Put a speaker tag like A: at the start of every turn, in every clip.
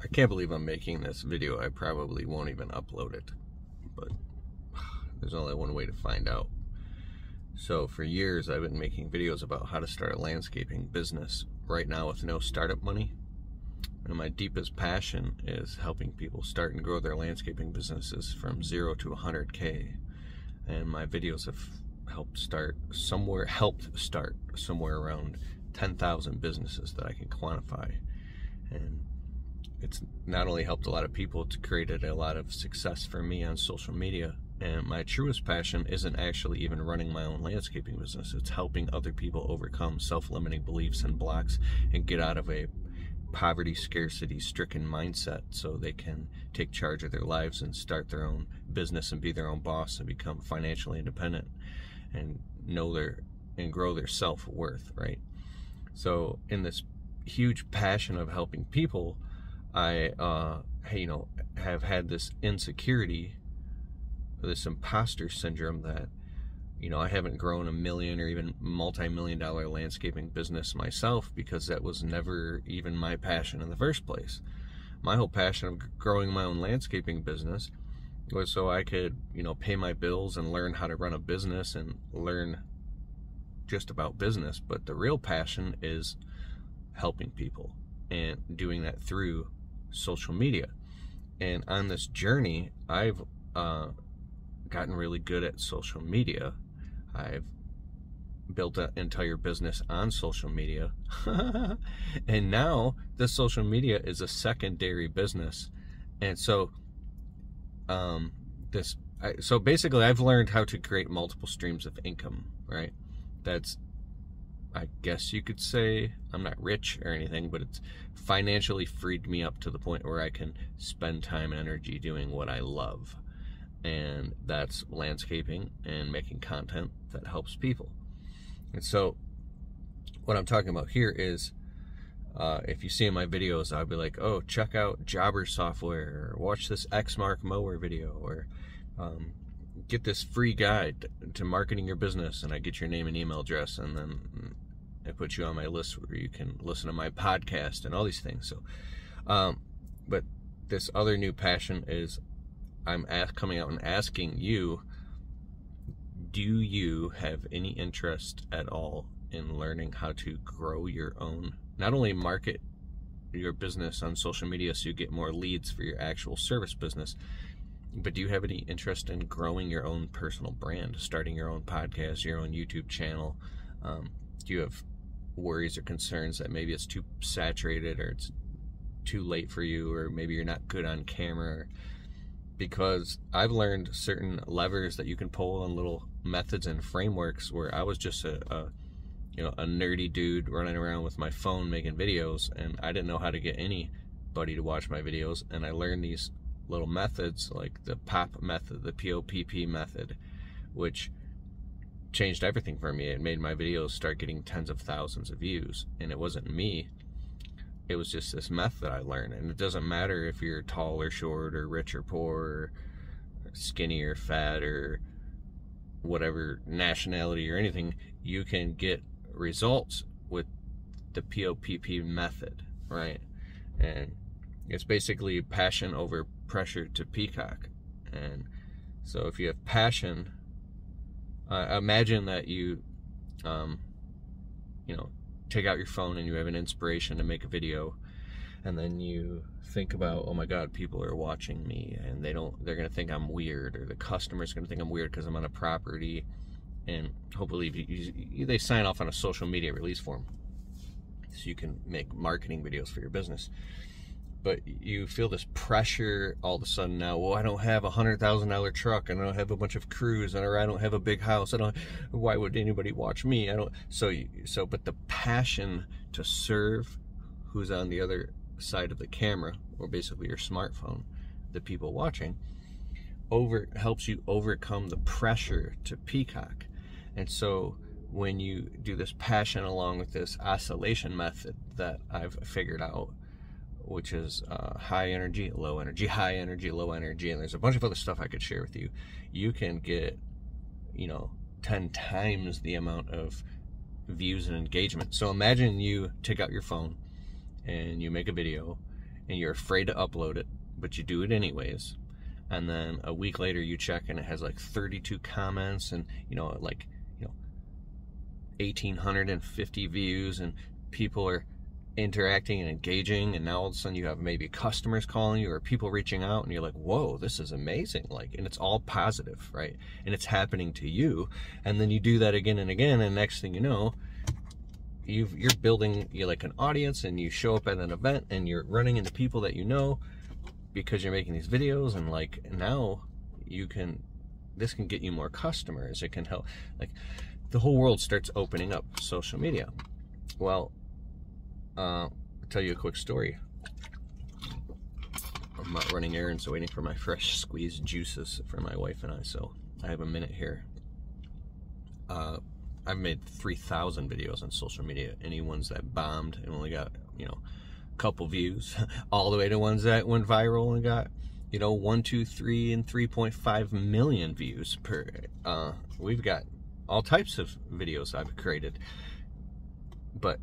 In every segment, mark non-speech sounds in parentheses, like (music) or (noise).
A: I can't believe I'm making this video. I probably won't even upload it, but (sighs) there's only one way to find out. So for years, I've been making videos about how to start a landscaping business right now with no startup money. And my deepest passion is helping people start and grow their landscaping businesses from zero to 100K. And my videos have helped start somewhere, helped start somewhere around 10,000 businesses that I can quantify. And it's not only helped a lot of people, it's created a lot of success for me on social media. And my truest passion isn't actually even running my own landscaping business. It's helping other people overcome self limiting beliefs and blocks and get out of a poverty, scarcity stricken mindset so they can take charge of their lives and start their own business and be their own boss and become financially independent and know their and grow their self worth, right? So, in this huge passion of helping people, I, uh, you know, have had this insecurity, this imposter syndrome that, you know, I haven't grown a million or even multi-million dollar landscaping business myself because that was never even my passion in the first place. My whole passion of growing my own landscaping business was so I could, you know, pay my bills and learn how to run a business and learn just about business. But the real passion is helping people and doing that through social media. And on this journey, I've uh, gotten really good at social media. I've built an entire business on social media. (laughs) and now the social media is a secondary business. And so, um, this, I, so basically, I've learned how to create multiple streams of income, right? That's I guess you could say I'm not rich or anything, but it's financially freed me up to the point where I can spend time and energy doing what I love. And that's landscaping and making content that helps people. And so, what I'm talking about here is uh, if you see in my videos, I'll be like, oh, check out Jobber software, or watch this Exmark mower video, or um, get this free guide to marketing your business and I get your name and email address and then I put you on my list where you can listen to my podcast and all these things. So, um, but this other new passion is I'm ask, coming out and asking you, do you have any interest at all in learning how to grow your own, not only market your business on social media so you get more leads for your actual service business, but do you have any interest in growing your own personal brand, starting your own podcast, your own YouTube channel? Um, do you have worries or concerns that maybe it's too saturated or it's too late for you, or maybe you're not good on camera? Because I've learned certain levers that you can pull and little methods and frameworks where I was just a, a you know a nerdy dude running around with my phone making videos, and I didn't know how to get anybody to watch my videos, and I learned these little methods like the POP method, the POPP method, which changed everything for me. It made my videos start getting tens of thousands of views. And it wasn't me, it was just this method I learned. And it doesn't matter if you're tall or short or rich or poor or skinny or fat or whatever nationality or anything, you can get results with the POPP method, right? And it's basically passion over pressure to peacock. And so if you have passion, uh, imagine that you, um, you know, take out your phone and you have an inspiration to make a video, and then you think about, oh my God, people are watching me, and they don't, they're gonna think I'm weird, or the customer's gonna think I'm weird because I'm on a property, and hopefully you, you, they sign off on a social media release form, so you can make marketing videos for your business but you feel this pressure all of a sudden now. Well, I don't have a hundred thousand dollar truck, and I don't have a bunch of crews, and I don't have a big house. I don't. Why would anybody watch me? I don't. So, so, but the passion to serve, who's on the other side of the camera, or basically your smartphone, the people watching, over helps you overcome the pressure to peacock, and so when you do this passion along with this oscillation method that I've figured out which is uh, high energy, low energy, (laughs) high energy, low energy, and there's a bunch of other stuff I could share with you. You can get, you know, 10 times the amount of views and engagement. So imagine you take out your phone and you make a video and you're afraid to upload it, but you do it anyways. And then a week later you check and it has like 32 comments and you know like you know 1850 views and people are interacting and engaging and now all of a sudden you have maybe customers calling you or people reaching out and you're like whoa this is amazing like and it's all positive right? And it's happening to you and then you do that again and again and next thing you know you are building you're like an audience and you show up at an event and you're running into people that you know because you're making these videos and like now you can this can get you more customers. It can help like the whole world starts opening up social media. Well uh, tell you a quick story I'm not running errands so waiting for my (laughs) fresh squeezed juices for my wife and I so I have a minute here uh, I've made 3,000 videos on social media. Any ones that bombed and only got, you know, a couple views, (laughs) all the way to ones that went viral and got, you know, one, two, three, and 3.5 million views per. Uh, we've got all types of videos I've created. But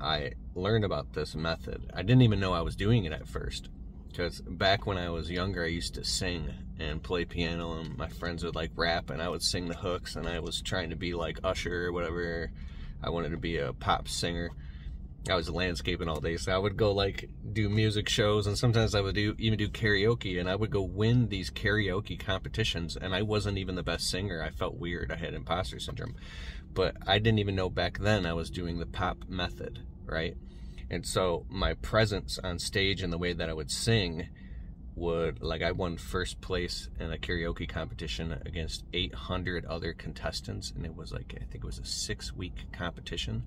A: I learned about this method. I didn't even know I was doing it at first. Because back when I was younger, I used to sing and play piano, and my friends would like rap, and I would sing the hooks, and I was trying to be like Usher or whatever. I wanted to be a pop singer. I was landscaping all day, so I would go like do music shows, and sometimes I would do even do karaoke, and I would go win these karaoke competitions, and I wasn't even the best singer. I felt weird. I had imposter syndrome, but I didn't even know back then I was doing the pop method, right? And so my presence on stage and the way that I would sing would, like, I won first place in a karaoke competition against 800 other contestants. And it was like, I think it was a six week competition.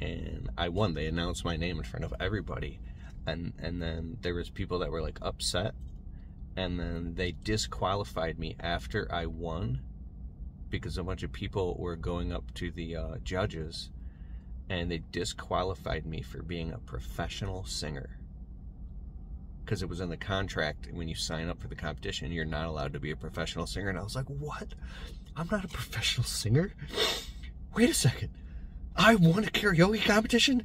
A: And I won. They announced my name in front of everybody. And, and then there was people that were like upset. And then they disqualified me after I won because a bunch of people were going up to the uh, judges and they disqualified me for being a professional singer. Because it was in the contract when you sign up for the competition you're not allowed to be a professional singer. And i was like what? I'm not a professional singer? Wait a second. I won a karaoke competition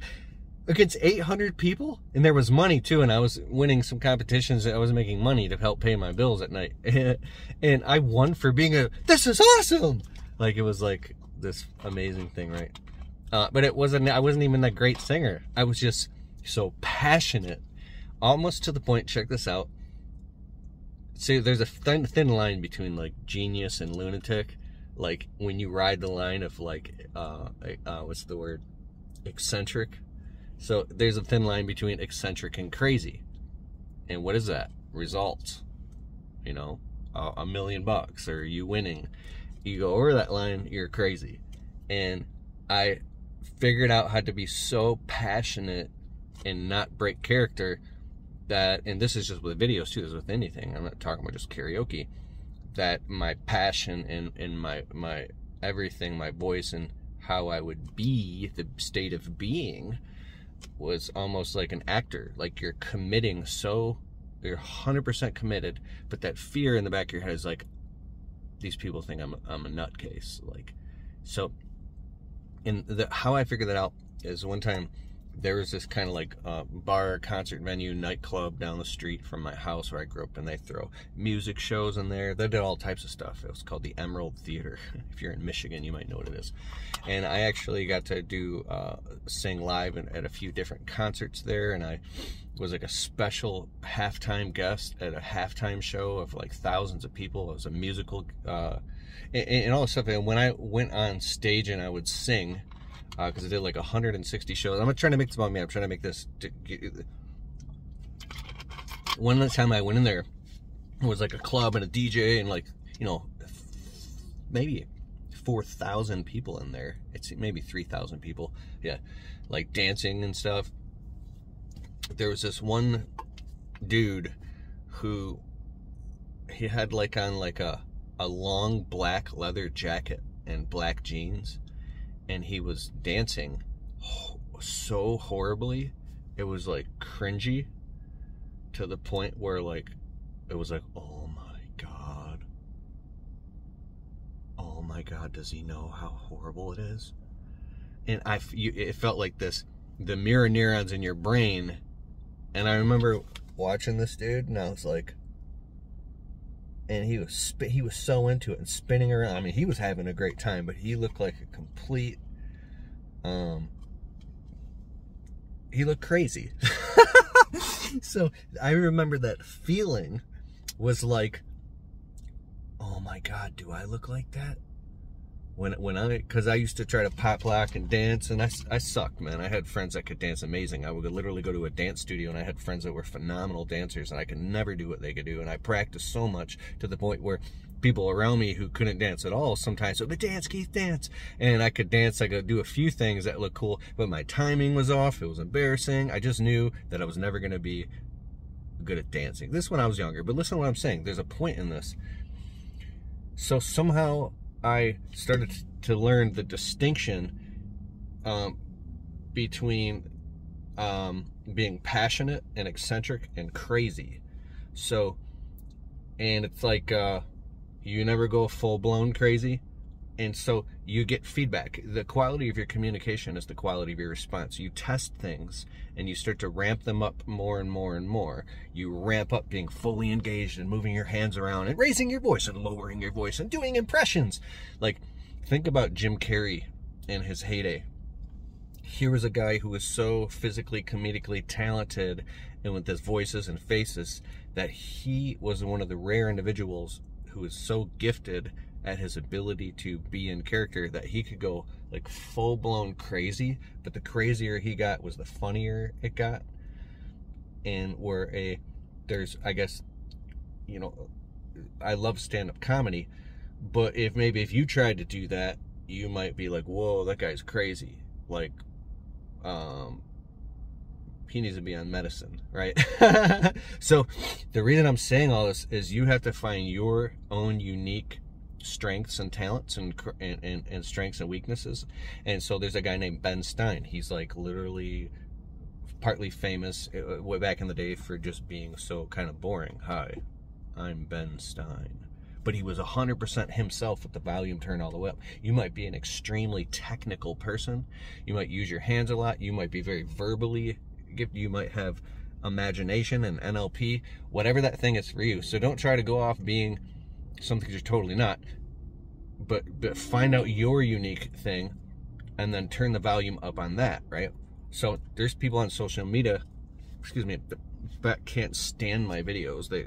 A: against 800 people? And there was money too and i was winning some competitions. I was making money to help pay my bills at night. (laughs) And i won for being a this is awesome! Like it was like this amazing thing right uh, but it wasn't, I wasn't even a great singer. I was just so passionate, almost to the point, check this out. See, there's a thin, thin line between like genius and lunatic. Like when you ride the line of like, uh, uh, what's the word? Eccentric. So there's a thin line between eccentric and crazy. And what is that? Results. You know, a million bucks or you winning. You go over that line, you're crazy. And I figured out how to be so passionate and not break character that and this is just with videos too this is with anything i'm not talking about just karaoke that my passion and and my my everything my voice and how i would be the state of being was almost like an actor. Like you're committing so you're 100% committed but that fear in the back of your head is like these people think i'm, I'm a nutcase like so and the, how I figured that out is one time there was this kind of like uh, bar, concert venue, nightclub down the street from my house where I grew up, and they throw music shows in there. They did all types of stuff. It was called the Emerald Theater. (laughs) if you're in Michigan, you might know what it is. And I actually got to do uh, sing live at a few different concerts there, and I was like a special halftime guest at a halftime show of like thousands of people. It was a musical. Uh, and, and all this stuff. And when I went on stage and I would sing, because uh, I did like 160 shows. I'm not trying to make this about me. I'm trying to make this. To get, one time I went in there, it was like a club and a DJ and like you know, maybe 4,000 people in there. It's maybe 3,000 people. Yeah, like dancing and stuff. There was this one dude who he had like on like a a long black leather jacket and black jeans, and he was dancing so horribly. It was like cringy to the point where like it was like, oh my god, oh my god, does he know how horrible it is? And I, it felt like this. The mirror neurons in your brain And I remember watching this dude, and I was like, and he was he was so into it and spinning around. I mean, he was having a great time, but he looked like a complete um he looked crazy. (laughs) so I remember that feeling was like, oh my god, do I look like that? When when I because I used to try to pop lock and dance and I, I sucked man. I had friends that could dance amazing. I would literally go to a dance studio and I had friends that were phenomenal dancers and I could never do what they could do and I practiced so much to the point where people around me who couldn't dance at all sometimes would dance Keith dance. And I could dance I could do a few things that looked cool but my timing was off it was embarrassing. I just knew that I was never gonna be good at dancing. This when I was younger but listen to what I'm saying. There's a point in this. So somehow I started to learn the distinction um, between um, being passionate and eccentric and crazy. So, and it's like uh, you never go full blown crazy, and so you get feedback. The quality of your communication is the quality of your response. You test things and you start to ramp them up more and more and more. You ramp up being fully engaged and moving your hands around and raising your voice and lowering your voice and doing impressions. Like, think about Jim Carrey in his heyday. Here was a guy who was so physically, comedically talented and with his voices and faces that he was one of the rare individuals who was so gifted at his ability to be in character that he could go like full blown crazy, but the crazier he got was the funnier it got. And where a there's I guess you know I love stand up comedy, but if maybe if you tried to do that, you might be like, "Whoa, that guy's crazy." Like um he needs to be on medicine, right? (laughs) so the reason I'm saying all this is you have to find your own unique strengths and talents and, and, and, strengths and weaknesses. And so there's a guy named Ben Stein. He's like literally partly famous uh, way back in the day for just being so kind of boring. Hi, I'm Ben Stein. But he was 100% himself with the volume turned all the way up. You might be an extremely technical person. You might use your hands a lot. You might be very verbally gifted. You might have imagination and NLP, whatever that thing is for you. So don't try to go off being something you're totally not. But but find out your unique thing and then turn the volume up on that, right? So there's people on social media, excuse me, that can't stand my videos. They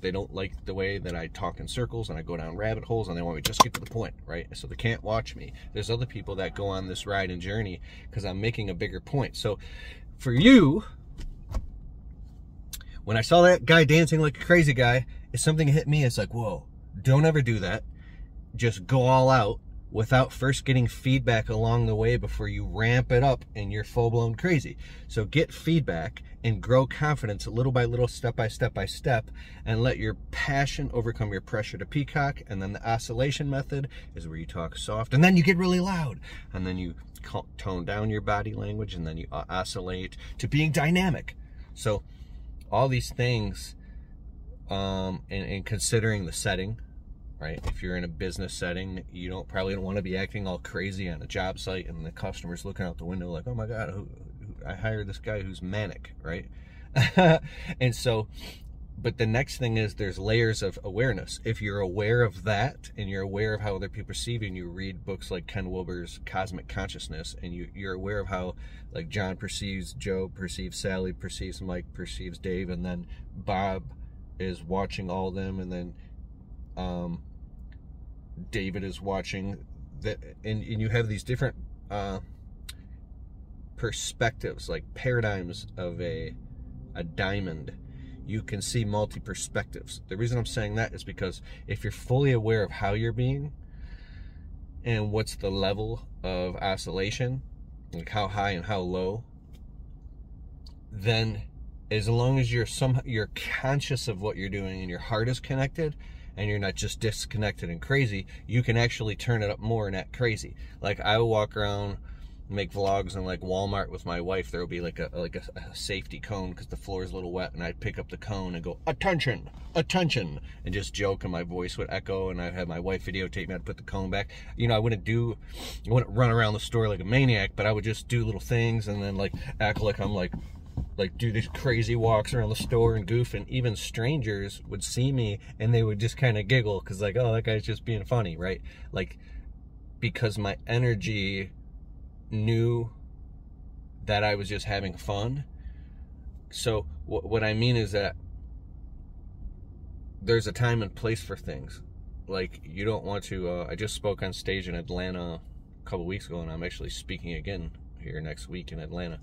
A: they don't like the way that I talk in circles and I go down rabbit holes and they want me to just get to the point, right? So they can't watch me. There's other people that go on this ride and journey because I'm making a bigger point. So for you, when I saw that guy dancing like a crazy guy, if something hit me, it's like, whoa, don't ever do that. Just go all out without first getting feedback along the way before you ramp it up and you're full blown crazy. So get feedback and grow confidence little by little, step by step by step, and let your passion overcome your pressure to peacock. And then the oscillation method is where you talk soft and then you get really loud. And then you tone down your body language and then you oscillate to being dynamic. So all these things um, and, and considering the setting, right? If you're in a business setting, you don't probably don't want to be acting all crazy on a job site and the customer's looking out the window like, oh my God, who, who, I hired this guy who's manic, right? (laughs) and so, but the next thing is there's layers of awareness. If you're aware of that and you're aware of how other people perceive you, and you read books like Ken Wilber's Cosmic Consciousness, and you, you're aware of how like John perceives Joe, perceives Sally, perceives Mike, perceives Dave, and then Bob is watching all of them, and then um, David is watching that, and, and you have these different uh, perspectives, like paradigms of a a diamond. You can see multi perspectives. The reason I'm saying that is because if you're fully aware of how you're being and what's the level of oscillation, like how high and how low, then as long as you're some you're conscious of what you're doing and your heart is connected and you're not just disconnected and crazy, you can actually turn it up more and act crazy. Like I will walk around make vlogs in like Walmart with my wife, there will be like a like a, a safety cone because the floor is a little wet, and I'd pick up the cone and go attention, attention, and just joke, and my voice would echo, and I'd have my wife videotape me. I'd put the cone back. You know, I wouldn't do, I wouldn't run around the store like a maniac, but I would just do little things and then like act like I'm like like do these crazy walks around the store and goof and even strangers would see me and they would just kind of giggle because like oh that guy's just being funny right? Like because my energy knew that i was just having fun. So what i mean is that there's a time and place for things. Like you don't want to uh, i just spoke on stage in atlanta a couple weeks ago and i'm actually speaking again here next week in atlanta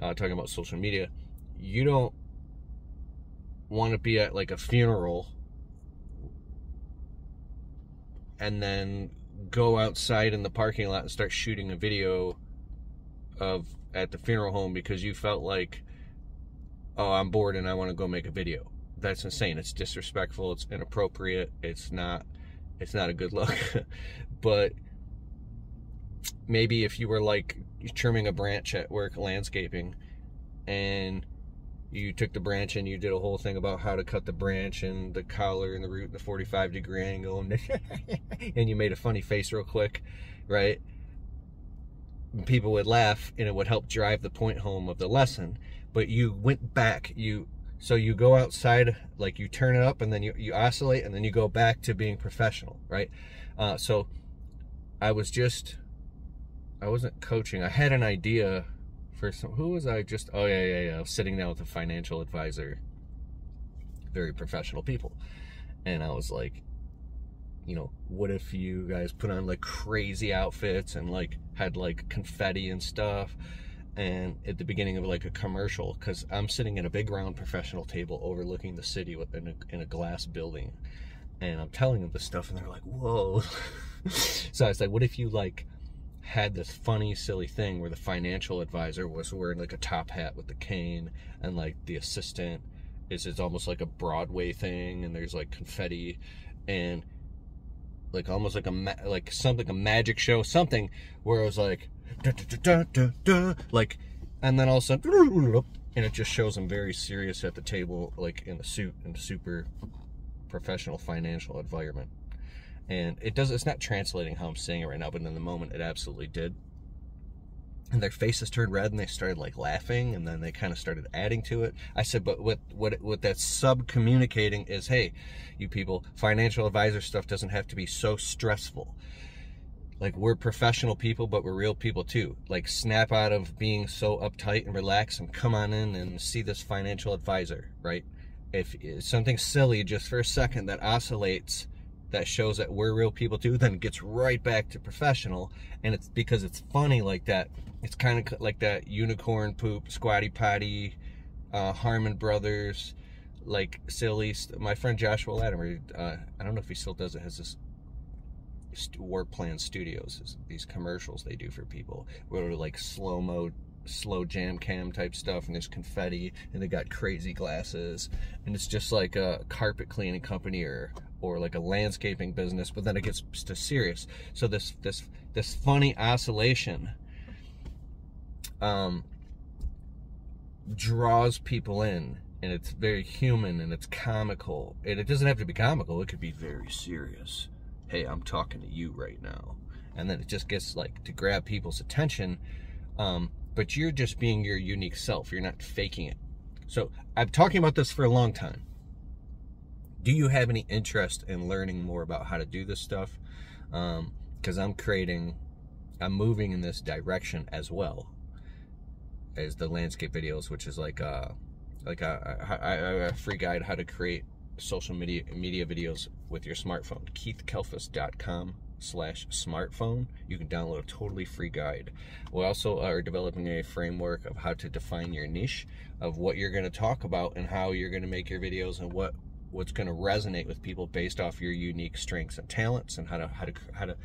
A: uh, talking about social media, you don't want to be at like a funeral and then go outside in the parking lot and start shooting a video of at the funeral home because you felt like oh i'm bored and i want to go make a video. That's insane. It's disrespectful. It's inappropriate. It's not it's not a good look. (laughs) But maybe if you were like trimming a branch at work landscaping and you took the branch and you did a whole thing about how to cut the branch and the collar and the root and the 45 degree angle and, (laughs) and you made a funny face real quick right? People would laugh and it would help drive the point home of the lesson but you went back you so you go outside like you turn it up and then you, you oscillate and then you go back to being professional right? Uh, so i was just I wasn't coaching. I had an idea for some. Who was I? Just oh yeah yeah yeah. I was sitting down with a financial advisor, very professional people, and I was like, you know, what if you guys put on like crazy outfits and like had like confetti and stuff, and at the beginning of like a commercial, because I'm sitting at a big round professional table overlooking the city within a, in a glass building, and I'm telling them this stuff, and they're like, whoa. (laughs) so I was like, what if you like had this funny, silly thing where the financial advisor was wearing like a top hat with the cane, and like the assistant is it's almost like a Broadway thing, and there's like confetti, and like almost like a like something a magic show, something where it was like da, da, da, like, and then all of a sudden, and it just shows him very serious at the table, like in a suit in a super professional financial environment and it does it's not translating how i'm saying it right now but in the moment it absolutely did. And their faces turned red and they started like laughing and then they kind of started adding to it. I said but what what what that's sub communicating is hey you people financial advisor stuff doesn't have to be so stressful. Like we're professional people but we're real people too. Like snap out of being so uptight and relax and come on in and see this financial advisor right? If something silly just for a second that oscillates that shows that we're real people too, then gets right back to professional. And it's because it's funny like that. It's kind of like that unicorn poop, squatty potty, uh, Harmon Brothers, like silly. My friend Joshua Latimer, uh, I don't know if he still does it, has this Warp Plan Studios, these commercials they do for people where like slow mo slow jam cam type stuff and there's confetti and they got crazy glasses and it's just like a carpet cleaning company or or like a landscaping business, but then it gets to serious. So this this this funny oscillation um, draws people in, and it's very human and it's comical. And it doesn't have to be comical; it could be very serious. Hey, I'm talking to you right now, and then it just gets like to grab people's attention. Um, but you're just being your unique self. You're not faking it. So I'm talking about this for a long time do you have any interest in learning more about how to do this stuff? Because um, I'm creating, I'm moving in this direction as well as the landscape videos, which is like a, like a, a, a free guide how to create social media media videos with your smartphone. KeithKalfas.com slash smartphone. You can download a totally free guide. We also are developing a framework of how to define your niche, of what you're going to talk about and how you're going to make your videos and what what's going to resonate with people based off your unique strengths and talents and how to how to how to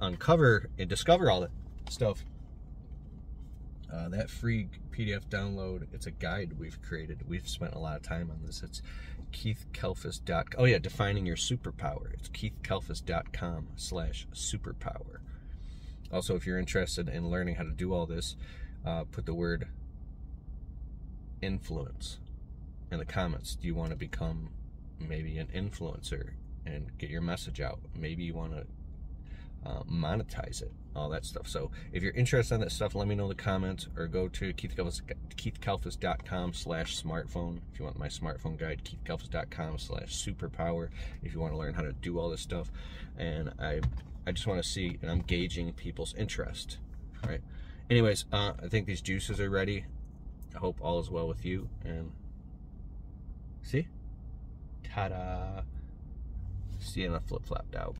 A: uncover and discover all that stuff. Uh, that free pdf download it's a guide we've created. We've spent a lot of time on this. It's keithkalfas.com oh yeah defining your superpower. It's keithkalfas.com slash superpower. Also if you're interested in learning how to do all this uh, put the word influence in the comments. Do you want to become maybe an influencer and get your message out. Maybe you want to uh, monetize it, all that stuff. So if you're interested in that stuff, let me know in the comments or go to keithkalfas.com slash smartphone. If you want my smartphone guide, keithkalfas.com slash superpower. If you want to learn how to do all this stuff. And I, I just want to see, and I'm gauging people's interest, right? Anyways, uh, I think these juices are ready. I hope all is well with you. And see? Ta-da! See in a flip-flopped out.